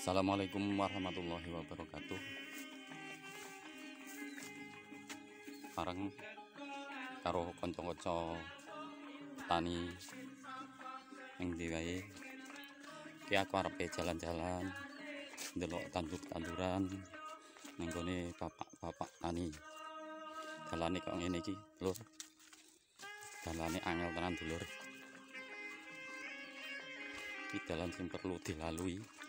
Assalamualaikum warahmatullahi wabarakatuh. Bareng karo kanca-kanca tani ning ndi wae. Ki aku arepe jalan-jalan ndelok tandur-tanduran ning gone bapak-bapak tani. Dalane kok ngene iki, Lur. Dalane angel tenan, Dulur. Iki dalan sing perlu dilalui.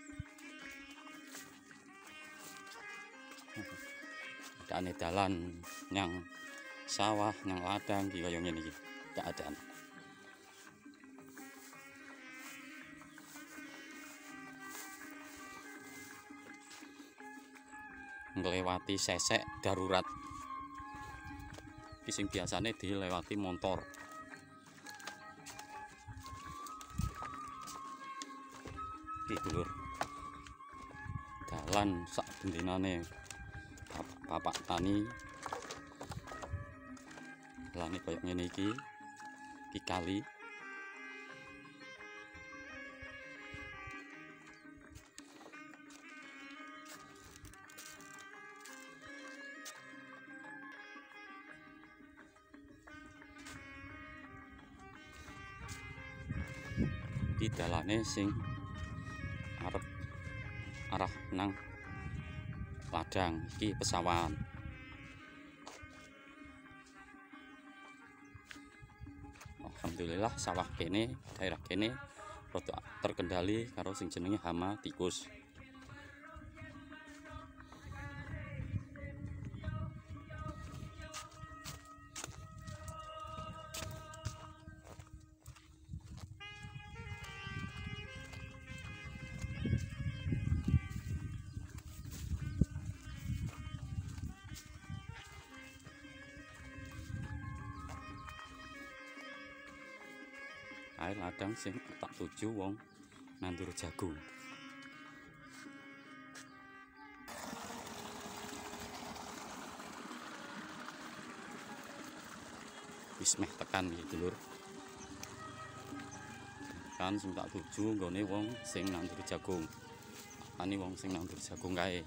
Keadaane dalan nyang sawah nyang ladang iki kaya ngene iki keadaan. Nglewati sesek darurat. Iki sing biasane dilewati motor iki dulur. Dalan sak bendinane bapak tani. Lani koyo ngene iki. Iki kali iki sing arah nang ladang iki pesawahan. Alhamdulillah sawah kene daerah kene terkendali karo sing jenenge hama tikus air ladang sing tak tuju wong nandur jagung. Wis meh tekan iki dulur. Kan sing tak tuju nggone wong sing nandur jagung. Ani wong sing nandur jagung kae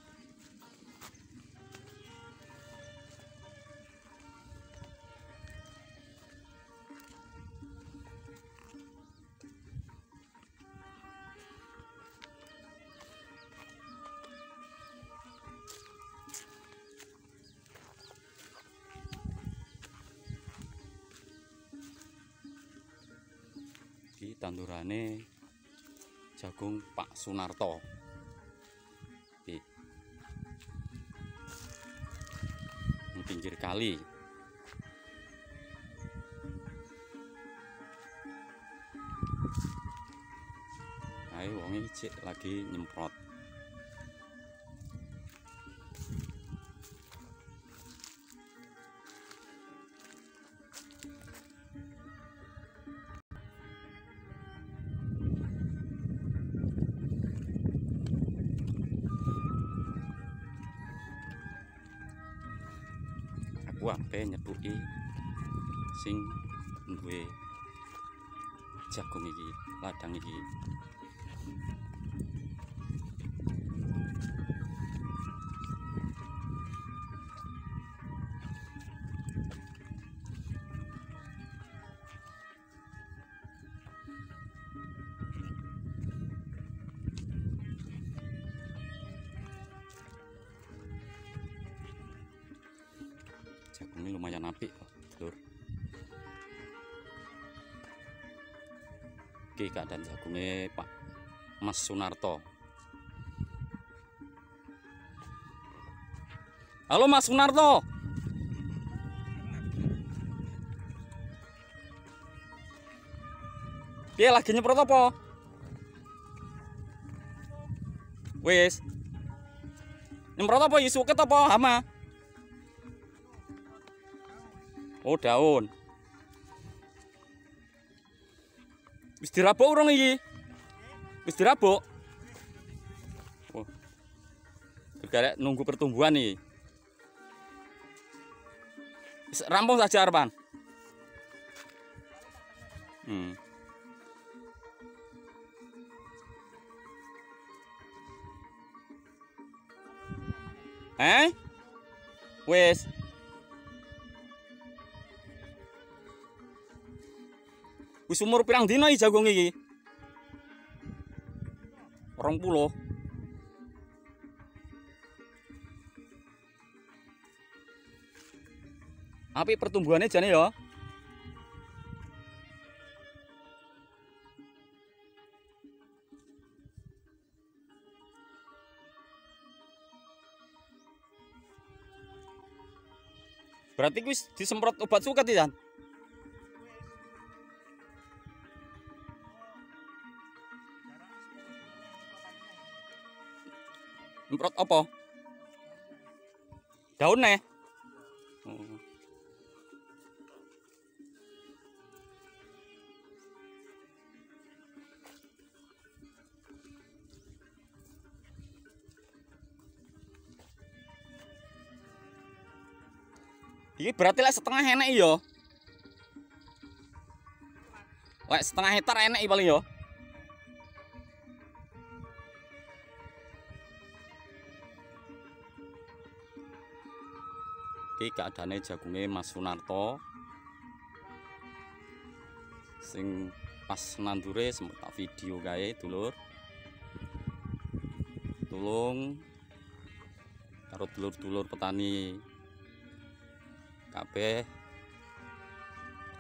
tandurane jagung Pak Sunarto. Ning pinggir kali. Wonge cek lagi nyemprot aku ape nyetuki sing duwe jagung iki ladang iki iki keadaan jagungnya Pak Mas Sunarto Halo Mas Sunarto Piye lagi nyemprot apa? Wis. Nyemprot apa isuket apa hama? Oh, daun. Wis dirabuk urung iki? Wis dirabuk? Oh. Gara nunggu pertumbuhan nih. Wis rampung saja Arpan. Hmm. Eh? Wis. Wis umur pirang dina iki jagung iki? 20. Api pertumbuhannya jane ya. Berarti wis disemprot obat suket ya? Semprot apa? Daunnya? Oh. Iki berarti lek setengah enek iya. Lek setengah hektar enek iki paling ya. Iki keadaane jagunge Mas Sunarto. Sing pas nandure sempat tak video kae dulur. Tulung karo dulur-dulur petani kabeh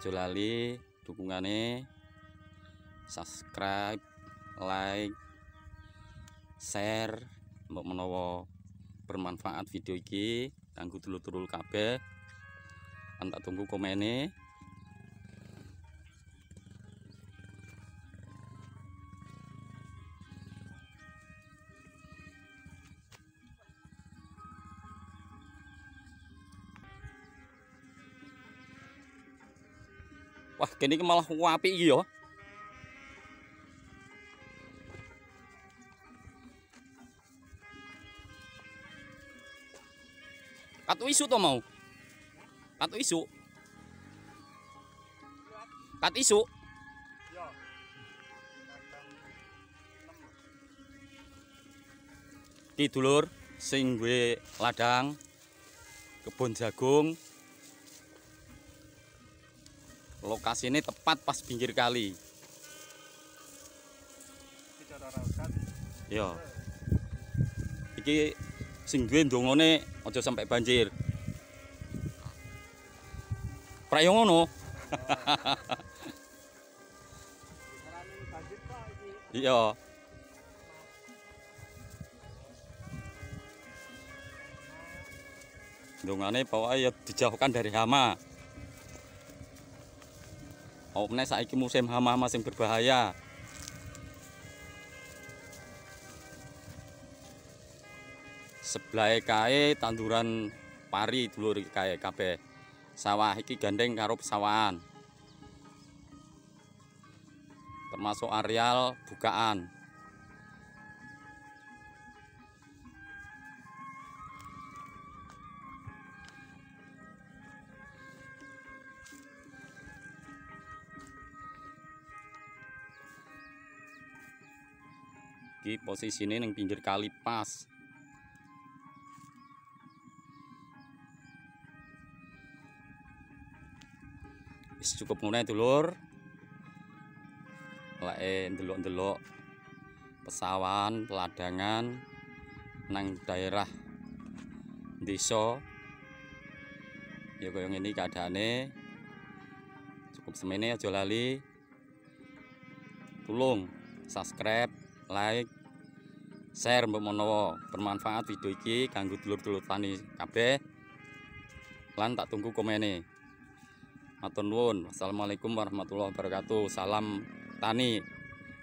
aja lali dukungane subscribe like share mbok menawa bermanfaat video iki kanggo dulur-dulur kabeh kan tak tunggu komene Wah, kene malah apik iki ya. Katu isu to mau? Katu isu. Kat isu. Ki dulur sing duwe ladang kebun jagung lokasi ini tepat pas pinggir kali ya iki sing duwe ndongone aja sampai banjir. Prayo ngono. Iya. Ndongane pokoknya ya dijauhkan dari hama. Oh, meneh saiki musim hama-hama sing berbahaya. Sebelah kae tanduran pari dulur kae kabeh. Sawah iki gandeng karo pesawahan. Termasuk areal bukaan. Iki posisine ning pinggir kali pas. Cukup ngono ae dulur. Leke ndelok-ndelok pesawan, peladangan nang daerah desa. Ya kaya ngene keadaane. Cukup semene aja lali. Tulung subscribe like, share mbok menawa bermanfaat video iki kanggo dulur-dulur tani kabeh. Lan tak tunggu komene. Matur nuwun. Wassalamualaikum warahmatullahi wabarakatuh. Salam tani.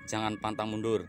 Jangan pantang mundur.